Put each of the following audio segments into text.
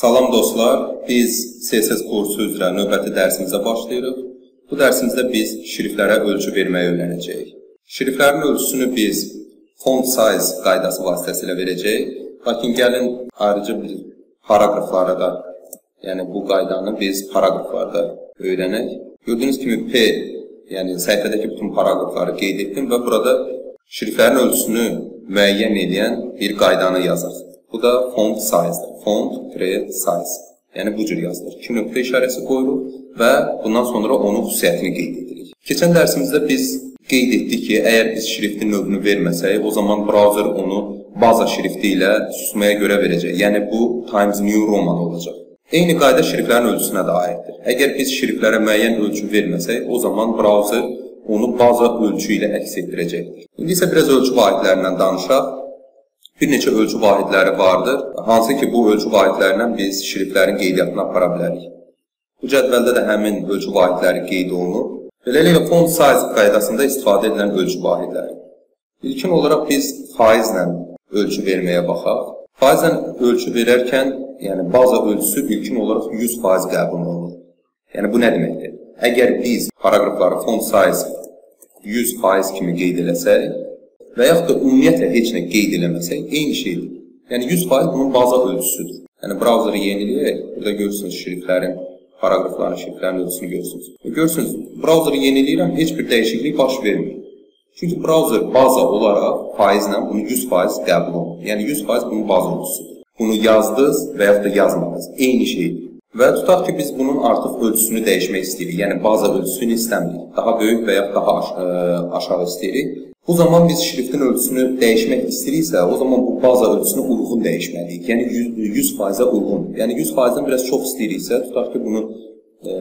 Salam dostlar, biz CSS kursu üzrə növbəti dərsimizə başlayırıq. Bu dərsimizdə biz şriftlərə ölçü verməyi öyrənəcəyik. Şriftlərin ölçüsünü biz font size qaydası vasitəsilə verəcəyik. Lakin gəlin ayrıca bir paraqraflara da, yəni bu qaydanı biz paraqraflarda öyrənək. Gördüyünüz kimi P, yəni səhifədəki bütün paraqrafları qeyd etdim və burada şriftlərin ölçüsünü müəyyən edən bir qaydanı yazaq. Bu da font size-dir. Font size. Yəni bu cür yazılır. 2 nöqtə işarəsi qoyuruq və bundan sonra onun xüsusiyyətini qeyd edirik. Keçən dərsimizdə biz qeyd etdik ki, əgər biz şriftin növünü verməsək, o zaman brauzer onu baza şrifti ilə susmaya görə verəcək. Yəni bu Times New Roman olacaq. Eyni qayda şriftlərin ölçüsünə də aiddir. Əgər biz şriftlərə müəyyən ölçü verməsək, o zaman brauzer onu baza ölçü ilə əks etdirəcəkdir. İndi isə biraz ölçü vahidlərindən danışaq. Bir neçə ölçü vahidləri vardır, hansı ki bu ölçü vahidlərindən biz şriftlərin qeydiyyatını apara bilərik. Bu cədvəldə də həmin ölçü vahidləri qeyd olunur. Beləliklə font size qaydasında istifadə edilən ölçü vahidləri. İlkin olaraq biz faizlə ölçü verməyə baxaq. Faizlə ölçü verərkən, yəni baza ölçüsü ilkin olaraq 100% qəbul olunur. Yəni bu nə deməkdir? Əgər biz paraqrafları font size 100% kimi qeyd eləsək və yaxud da ümumiyyətlə heç nə qeyd eləməsək, eyni şeydir. Yəni 100% bunun baza ölçüsüdür. Yəni brauzeri yeniləyərək burada görürsünüz şriftlərin, paraqrafların, şriftlərin ölçüsünü görürsünüz. Görürsünüz, brauzeri yeniləyirəm, heç bir dəyişiklik baş vermir. Çünki brauzer baza olaraq faizlə bunu 100% qəbul olunur. Yəni 100% bunun baza ölçüsüdür. Bunu yazdınız və yaxud da yazmadınız, eyni şeydir. Və tutaq ki, biz bunun artıq ölçüsünü dəyişmək istəyirik. Yəni baza ölçüsünü istəmirik. Daha böyük və yaxud daha aş ə, aşağı istəyirik. Bu zaman biz şriftin ölçüsünü dəyişmək istəyiriksə, o zaman bu baza ölçüsünə uyğun dəyişməliyik. Yəni 100%-ə uyğun. Yəni 100%-dən biraz çox istəyiriksə, tutaq ki, bunu ə,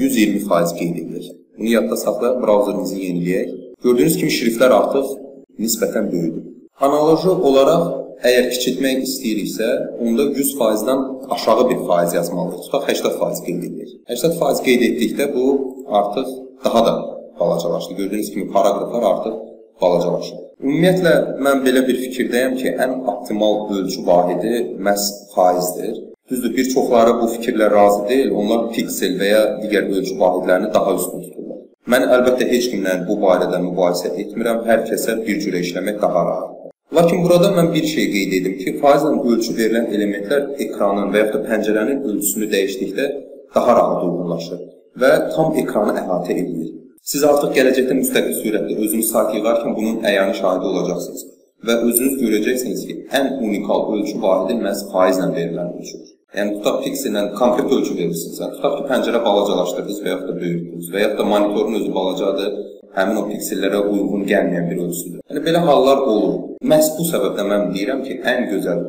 120% qeyd edirik. Bunu yadda saxlayaq, brauzerimizi yeniləyək. Gördüyünüz kimi şriftlər artıq nisbətən böyüdür. Analoji olaraq əgər kiçiltmək istəyiriksə, onda 100%-dən aşağı bir faiz yazmalıyıq. Tutaq 80% qeyd edirik. 80% qeyd etdikdə bu artıq daha da balacalaşdı. Gördüyünüz kimi paraqraflar artıq balacalaşır. Ümumiyyətlə mən belə bir fikirdəyəm ki, ən optimal ölçü vahidi məhz faizdir. Düzdür, bir çoxları bu fikirlə razı deyil. Onlar piksel və ya digər ölçü vahidlərini daha üstün tuturlar. Mən əlbəttə heç kimlə bu barədə mübahisə etmirəm. Hər kəsə bir cürə işləmək daha rahatdır. Lakin burada mən bir şey qeyd edim ki, faizlə ölçü verilən elementlər ekranın və yaxud da pəncərənin ölçüsünü dəyişdikdə daha rahat uyğunlaşır və tam ekranı əhatə edilir. Siz artıq gələcəkdə müstəqil surətdə özünüz sayt yığarkən bunun əyani şahidi olacaqsınız və özünüz görəcəksiniz ki, ən unikal ölçü vahidi məhz faizlə verilən ölçüdür. Yəni tutaq piksellə konkret ölçü verirsiniz. Yəni, tutaq ki, pəncərə balacalaşdırdınız və yaxud da böyütdünüz və yaxud da monitorun özü balacadır, həmin o piksellərə uyğun gəlməyən bir ölçüdür. Yəni belə hallar olur. Məhz bu səbəbdən mən deyirəm ki, ən gözəl,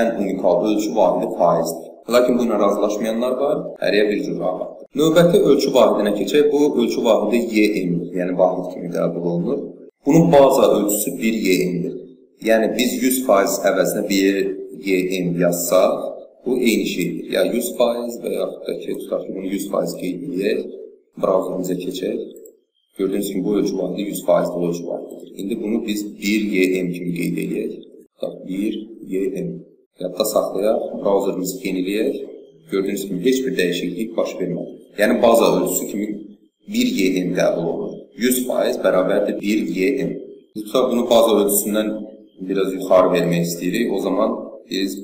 ən unikal ölçü vahidi faizdir. Lakin bu ilə razılaşmayanlar var, hərəyə bir cür ağırdır. Növbəti ölçü vahidinə keçək. Bu ölçü vahidi YM-dir, yəni vahid kimi qəbul olunur. Bunun baza ölçüsü 1 YM-dir. Yəni biz 100% əvəzinə 1 YM yazsaq, bu eyni şeydir. Ya 100% və yaxud da ki, tutaq ki, bunu 100% qeyd edək, brauzerimizə keçək. Gördüyünüz kimi bu ölçü vahidi 100% ölçü vahididir. İndi bunu biz 1YM kimi qeyd edək. 1YM. Yadda saxlayaq, brauzerimizi yeniləyək. Gördüyünüz kimi heç bir dəyişiklik baş vermədi. Yəni baza ölçüsü kimi 1YM qəbul olunur. 100% bərabərdir 1YM. Tutaq bunu baza ölçüsündən biraz yuxarı vermək istəyirik. O zaman biz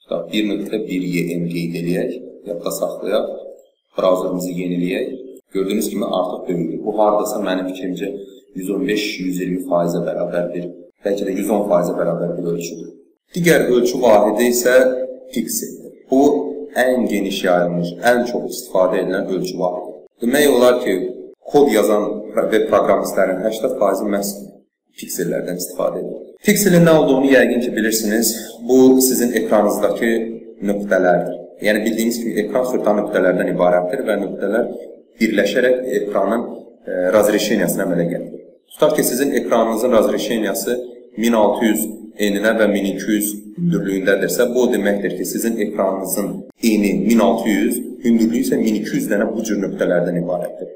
tutaq 1.1YM qeyd edək. Yadda saxlayaq. Brauzerimizi yeniləyək. Gördüyünüz kimi artıq böyüdür. Bu hardasa mənim fikrimcə 115-120 faizə bərabər bir, bəlkə də 110 faizə bərabər bir ölçüdür. Digər ölçü vahidi isə pikseldir. Bu, ən geniş yayılmış, ən çox istifadə edilən ölçü vahididir. Demək olar ki, kod yazan web proqramistlərin 80%-i məhz piksellərdən istifadə edir. Pikselin nə olduğunu yəqin ki, bilirsiniz. Bu, sizin ekranınızdakı nöqtələrdir. Yəni, bildiyiniz kimi, ekran sırta nöqtələrdən ibarətdir və nöqtələr birləşərək ekranın e, razreşeniyasını əmələ gətirir. Tutaq ki, sizin ekranınızın razreşeniyası 1600 eninə və 1200 hündürlüyündədirsə, bu o deməkdir ki, sizin ekranınızın eni 1600, hündürlüyü isə 1200 dənə bu cür nöqtələrdən ibarətdir.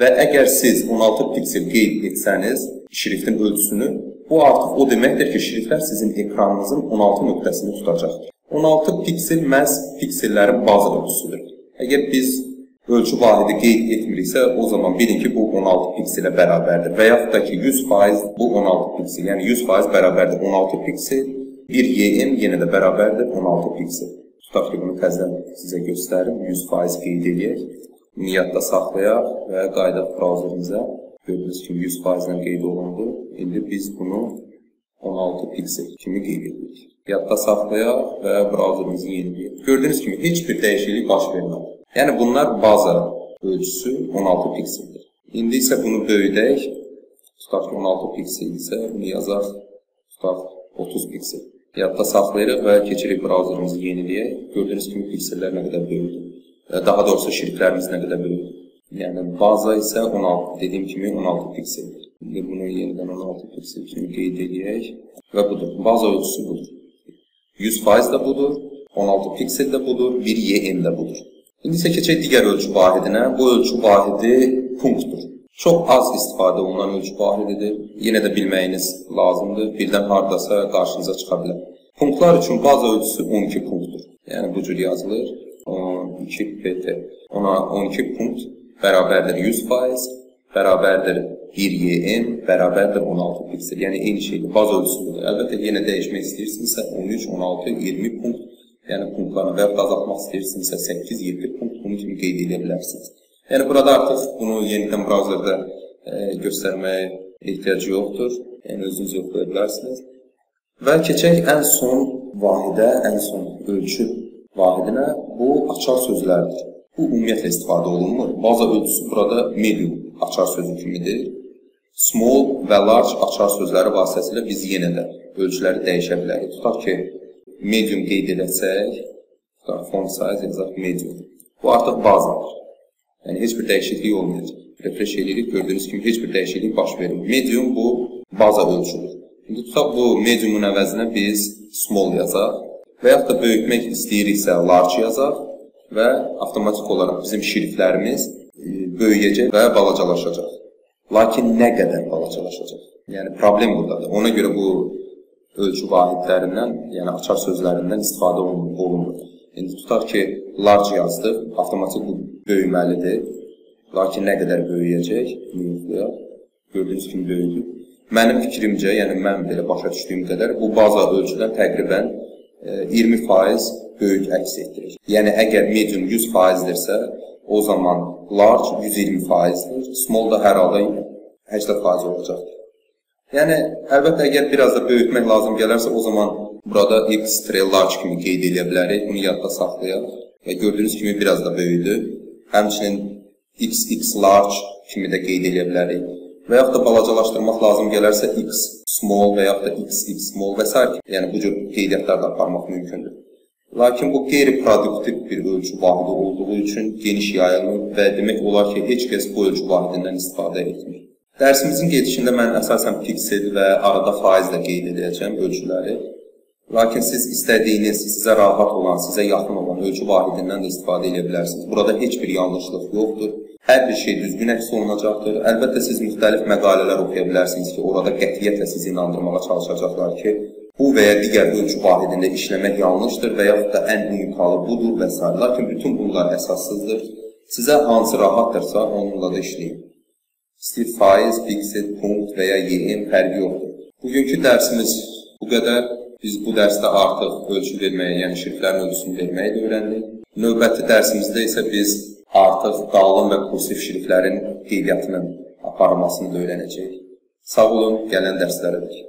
Və əgər siz 16 piksel qeyd etsəniz şriftin ölçüsünü, bu artıq o deməkdir ki, şriftlər sizin ekranınızın 16 nöqtəsini tutacaqdır. 16 piksel məhz piksellərin baza ölçüsüdür. Əgər biz ölçü vahidi qeyd etmiriksə, o zaman bilin ki, bu 16 pikselə bərabərdir. Və yaxud da ki, 100% bu 16 piksel. Yəni 100% bərabərdir 16 piksel. 1 YM yenə də bərabərdir 16 piksel. Tutaq ki, bunu təzədən sizə göstərim. 100% qeyd edək. Yadda saxlayaq və qayıdaq brauzerimizə. Gördüyünüz kimi 100% ilə qeyd olundu. İndi biz bunu 16 piksel kimi qeyd edirik. Yadda saxlayaq və brauzerimizi yeniləyək. Gördüyünüz kimi heç bir dəyişiklik baş vermədi. Yəni bunlar baza ölçüsü 16 pikseldir. İndi isə bunu böyüdək. Tutaq ki 16 piksel isə bunu yazaq. Tutaq 30 piksel. Yadda saxlayırıq və keçirik brauzerimizi yeniləyək. Gördüyünüz kimi piksellər nə qədər böyüdür. Daha doğrusu şriftlərimiz nə qədər böyükdür. Yəni baza isə 16, dediyim kimi 16 pikseldir. İndi bunu yenidən 16 piksel kimi qeyd edək və budur. Baza ölçüsü budur. 100% də budur, 16 piksel də budur, 1 YN də budur. İndi isə keçək digər ölçü vahidinə. Bu ölçü vahidi punktdur. Çox az istifadə olunan ölçü vahididir. Yenə də bilməyiniz lazımdır. Birdən hardasa qarşınıza çıxa bilər. Punktlar üçün baza ölçüsü 12 punktdur. Yəni bu cür yazılır. 12 PT. Ona 12 punkt bərabərdir 100%, bərabərdir 1 YM, bərabərdir 16 piksel. Yəni eyni şeydir, baz ölçüsüdür. Əlbəttə yenə dəyişmək istəyirsinizsə 13, 16, 20 punkt, yəni punktlarını və azaltmaq istəyirsinizsə 8, 7 punkt bunun kimi qeyd edə bilərsiniz. Yəni burada artıq bunu yenidən brauzerdə e, göstərməyə ehtiyac yoxdur. Yəni özünüz yoxlaya bilərsiniz. Və keçək ən son vahidə, ən son ölçü vahidinə bu açar sözlərdir. Bu ümumiyyətlə istifadə olunmur. Baza ölçüsü burada medium açar sözü kimidir. Small və large açar sözləri vasitəsilə biz yenə də ölçüləri dəyişə bilərik. Tutaq ki, medium qeyd tutaq font size yazaq medium. Bu artıq bazadır. Yəni heç bir dəyişiklik olmayacaq. Refresh edirik, gördüyünüz kimi heç bir dəyişiklik baş vermir. Medium bu baza ölçüdür. İndi tutaq bu mediumun əvəzinə biz small yazaq və yaxud da böyütmək istəyiriksə large yazaq və avtomatik olaraq bizim şriftlərimiz e, böyüyəcək və balacalaşacaq. Lakin nə qədər balacalaşacaq? Yəni problem burdadır. Ona görə bu ölçü vahidlərindən, yəni açar sözlərindən istifadə olunur. İndi tutaq ki, large yazdıq, avtomatik bu böyüməlidir. Lakin nə qədər böyüyəcək? Yoxlayaq. Gördüyünüz kimi böyüdü. Mənim fikrimcə, yəni mən belə başa düşdüyüm qədər bu baza ölçüdən təqribən 20% böyük əks etdirir. Yəni əgər medium 100%dirsə, o zaman large 120%dir, small da hər halda 80% olacaqdır. Yəni əlbəttə əgər biraz da böyütmək lazım gələrsə, o zaman burada x large kimi qeyd edə bilərik. Bunu yadda saxlayaq. Və gördüyünüz kimi biraz da böyüdü. Həmçinin x large kimi də qeyd edə bilərik və yaxud da balacalaşdırmaq lazım gələrsə x small və yaxud da xx small və s. yəni bu cür qeydiyyatlar da aparmaq mümkündür. Lakin bu qeyri-produktiv bir ölçü vahidi olduğu üçün geniş yayılmır və demək olar ki, heç kəs bu ölçü vahidindən istifadə etmir. Dərsimizin gedişində mən əsasən piksel və arada faizlə qeyd edəcəm ölçüləri. Lakin siz istədiyiniz, sizə rahat olan, sizə yaxın olan ölçü vahidindən də istifadə edə bilərsiniz. Burada heç bir yanlışlıq yoxdur. Hər bir şey düzgün əks olunacaqdır. Əlbəttə siz müxtəlif məqalələr oxuya bilərsiniz ki, orada qətiyyətlə sizi inandırmağa çalışacaqlar ki, bu və ya digər ölçü vahidində işləmək yanlışdır və yaxud da ən unikalı budur və s. Lakin bütün bunlar əsassızdır. Sizə hansı rahatdırsa, onunla da işləyin. İstəyir faiz, piksel, punkt və ya YM fərqi yoxdur. Bugünkü dərsimiz bu qədər. Biz bu dərsdə artıq ölçü verməyi, yəni şriftlərin ölçüsünü verməyi də öyrəndik. Növbəti dərsimizdə isə biz artıq qalın və kursiv şriftlərin qeydiyyatının aparılmasını da öyrənəcəyik. Sağ olun, gələn dərslərə dək.